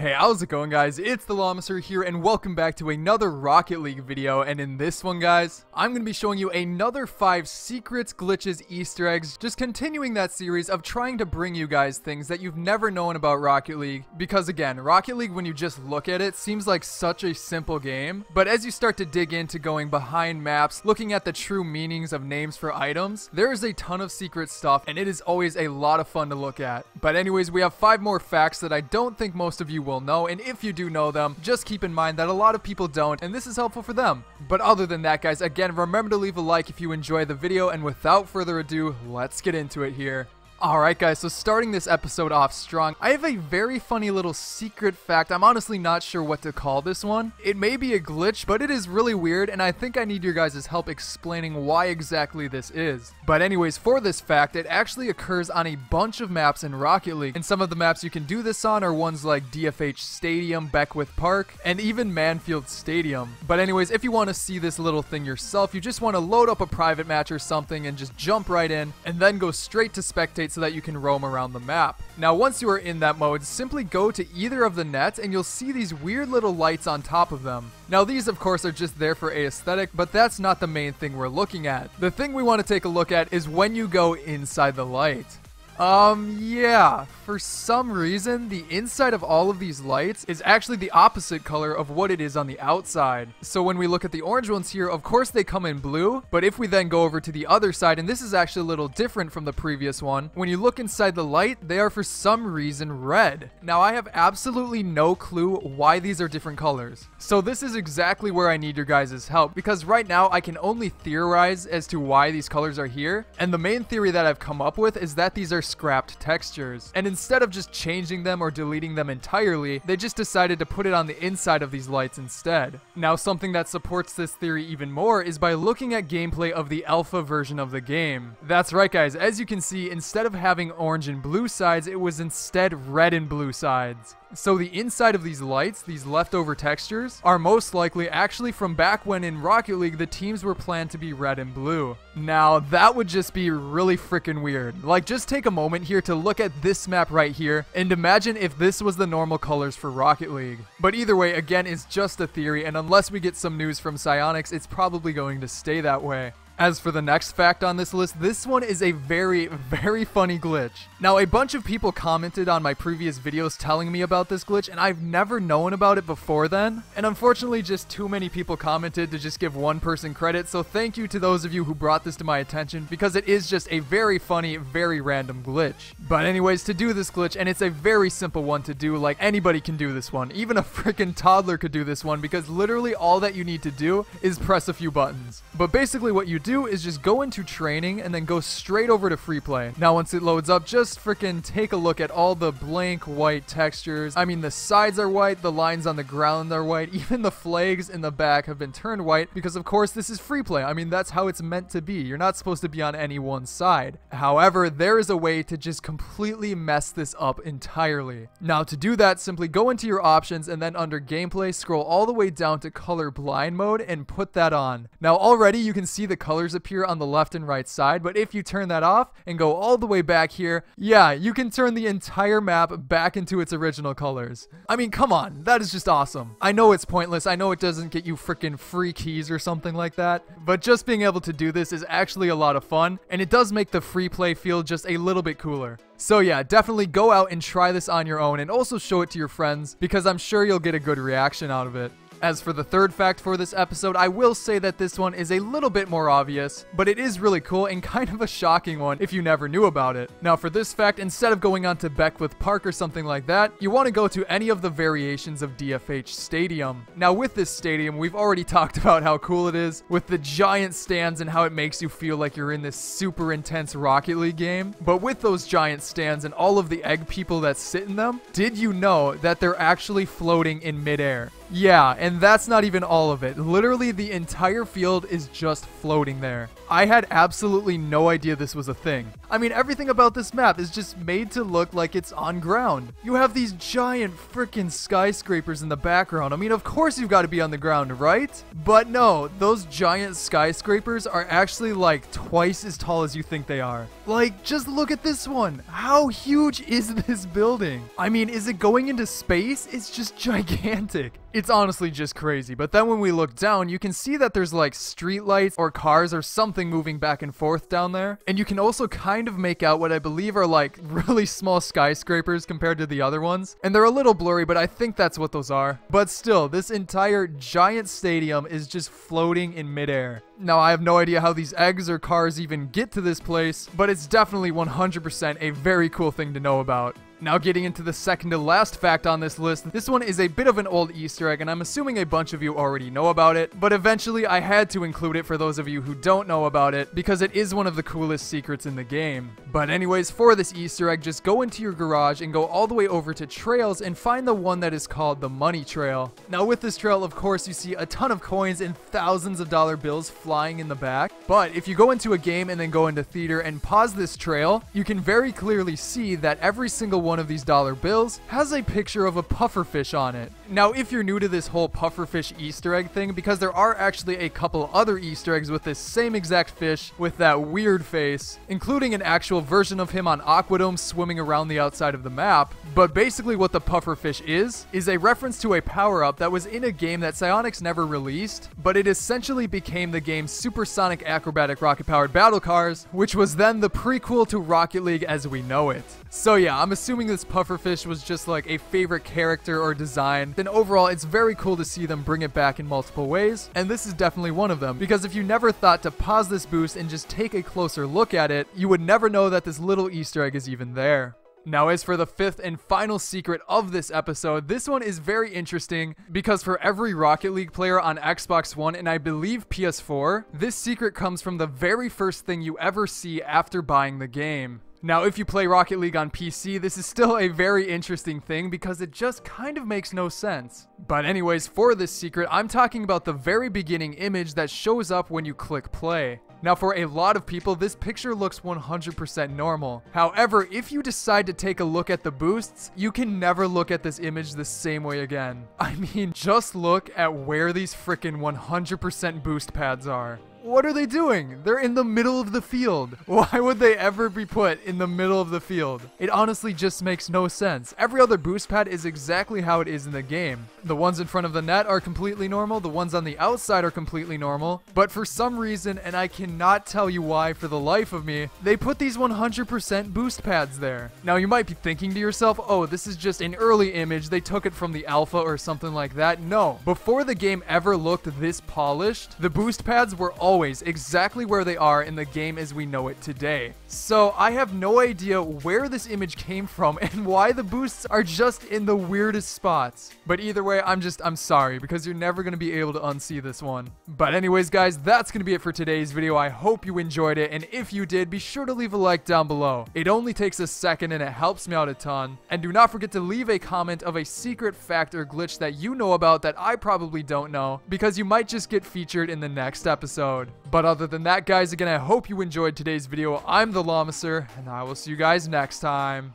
Hey, how's it going guys? It's the LlamaSir here and welcome back to another Rocket League video and in this one guys, I'm going to be showing you another 5 secrets, glitches, easter eggs, just continuing that series of trying to bring you guys things that you've never known about Rocket League because again, Rocket League when you just look at it seems like such a simple game, but as you start to dig into going behind maps, looking at the true meanings of names for items, there is a ton of secret stuff and it is always a lot of fun to look at. But anyways, we have 5 more facts that I don't think most of you will know, and if you do know them, just keep in mind that a lot of people don't, and this is helpful for them. But other than that, guys, again, remember to leave a like if you enjoy the video, and without further ado, let's get into it here. Alright guys, so starting this episode off strong, I have a very funny little secret fact. I'm honestly not sure what to call this one. It may be a glitch, but it is really weird, and I think I need your guys' help explaining why exactly this is. But anyways, for this fact, it actually occurs on a bunch of maps in Rocket League, and some of the maps you can do this on are ones like DFH Stadium, Beckwith Park, and even Mannfield Stadium. But anyways, if you want to see this little thing yourself, you just want to load up a private match or something and just jump right in, and then go straight to spectate so that you can roam around the map. Now once you are in that mode, simply go to either of the nets and you'll see these weird little lights on top of them. Now these of course are just there for aesthetic, but that's not the main thing we're looking at. The thing we want to take a look at is when you go inside the light. Um, yeah. For some reason, the inside of all of these lights is actually the opposite color of what it is on the outside. So when we look at the orange ones here, of course they come in blue, but if we then go over to the other side, and this is actually a little different from the previous one, when you look inside the light, they are for some reason red. Now I have absolutely no clue why these are different colors. So this is exactly where I need your guys' help, because right now I can only theorize as to why these colors are here, and the main theory that I've come up with is that these are scrapped textures. And instead of just changing them or deleting them entirely, they just decided to put it on the inside of these lights instead. Now something that supports this theory even more is by looking at gameplay of the alpha version of the game. That's right guys, as you can see, instead of having orange and blue sides, it was instead red and blue sides. So the inside of these lights, these leftover textures, are most likely actually from back when in Rocket League the teams were planned to be red and blue. Now that would just be really freaking weird. Like just take a moment here to look at this map right here and imagine if this was the normal colors for Rocket League. But either way, again, it's just a theory and unless we get some news from Psyonix, it's probably going to stay that way. As for the next fact on this list, this one is a very, very funny glitch. Now, a bunch of people commented on my previous videos telling me about this glitch, and I've never known about it before then. And unfortunately, just too many people commented to just give one person credit, so thank you to those of you who brought this to my attention, because it is just a very funny, very random glitch. But anyways, to do this glitch, and it's a very simple one to do, like anybody can do this one. Even a freaking toddler could do this one, because literally all that you need to do is press a few buttons. But basically what you do do is just go into training and then go straight over to free play. Now, once it loads up, just freaking take a look at all the blank white textures. I mean, the sides are white, the lines on the ground are white, even the flags in the back have been turned white because, of course, this is free play. I mean, that's how it's meant to be. You're not supposed to be on any one side. However, there is a way to just completely mess this up entirely. Now, to do that, simply go into your options and then under gameplay, scroll all the way down to color blind mode and put that on. Now, already you can see the color colors appear on the left and right side, but if you turn that off and go all the way back here, yeah, you can turn the entire map back into its original colors. I mean, come on, that is just awesome. I know it's pointless, I know it doesn't get you freaking free keys or something like that, but just being able to do this is actually a lot of fun, and it does make the free play feel just a little bit cooler. So yeah, definitely go out and try this on your own and also show it to your friends because I'm sure you'll get a good reaction out of it. As for the third fact for this episode, I will say that this one is a little bit more obvious, but it is really cool and kind of a shocking one if you never knew about it. Now for this fact, instead of going on to Beckwith Park or something like that, you want to go to any of the variations of DFH Stadium. Now with this stadium, we've already talked about how cool it is, with the giant stands and how it makes you feel like you're in this super intense Rocket League game. But with those giant stands and all of the egg people that sit in them, did you know that they're actually floating in midair? Yeah, and that's not even all of it. Literally, the entire field is just floating there. I had absolutely no idea this was a thing. I mean, everything about this map is just made to look like it's on ground. You have these giant freaking skyscrapers in the background. I mean, of course you've got to be on the ground, right? But no, those giant skyscrapers are actually like twice as tall as you think they are. Like, just look at this one. How huge is this building? I mean, is it going into space? It's just gigantic. It's honestly just crazy. But then when we look down, you can see that there's like street lights or cars or something moving back and forth down there. And you can also kind of make out what I believe are like really small skyscrapers compared to the other ones. And they're a little blurry, but I think that's what those are. But still, this entire giant stadium is just floating in midair. Now, I have no idea how these eggs or cars even get to this place, but it's definitely 100% a very cool thing to know about. Now getting into the second to last fact on this list, this one is a bit of an old easter egg and I'm assuming a bunch of you already know about it, but eventually I had to include it for those of you who don't know about it because it is one of the coolest secrets in the game. But anyways, for this easter egg, just go into your garage and go all the way over to trails and find the one that is called the money trail. Now with this trail, of course, you see a ton of coins and thousands of dollar bills flying in the back, but if you go into a game and then go into theater and pause this trail, you can very clearly see that every single one one of these dollar bills has a picture of a pufferfish on it. Now, if you're new to this whole pufferfish Easter egg thing, because there are actually a couple other Easter eggs with this same exact fish with that weird face, including an actual version of him on Aquadome swimming around the outside of the map. But basically what the pufferfish is, is a reference to a power-up that was in a game that Psyonix never released, but it essentially became the game's supersonic acrobatic rocket-powered battle cars, which was then the prequel to Rocket League as we know it. So yeah, I'm assuming this pufferfish was just like a favorite character or design, then overall it's very cool to see them bring it back in multiple ways, and this is definitely one of them, because if you never thought to pause this boost and just take a closer look at it, you would never know that this little easter egg is even there. Now, as for the fifth and final secret of this episode, this one is very interesting because for every Rocket League player on Xbox One and I believe PS4, this secret comes from the very first thing you ever see after buying the game. Now, if you play Rocket League on PC, this is still a very interesting thing because it just kind of makes no sense. But anyways, for this secret, I'm talking about the very beginning image that shows up when you click play. Now for a lot of people, this picture looks 100% normal. However, if you decide to take a look at the boosts, you can never look at this image the same way again. I mean, just look at where these freaking 100% boost pads are. What are they doing? They're in the middle of the field. Why would they ever be put in the middle of the field? It honestly just makes no sense. Every other boost pad is exactly how it is in the game. The ones in front of the net are completely normal, the ones on the outside are completely normal, but for some reason, and I cannot tell you why for the life of me, they put these 100% boost pads there. Now you might be thinking to yourself, oh, this is just an early image, they took it from the alpha or something like that. No, before the game ever looked this polished, the boost pads were all always exactly where they are in the game as we know it today. So I have no idea where this image came from and why the boosts are just in the weirdest spots. But either way, I'm just, I'm sorry because you're never going to be able to unsee this one. But anyways, guys, that's going to be it for today's video. I hope you enjoyed it. And if you did, be sure to leave a like down below. It only takes a second and it helps me out a ton. And do not forget to leave a comment of a secret fact or glitch that you know about that I probably don't know because you might just get featured in the next episode But other than that, guys, again, I hope you enjoyed today's video. I'm the LlamaSir, and I will see you guys next time.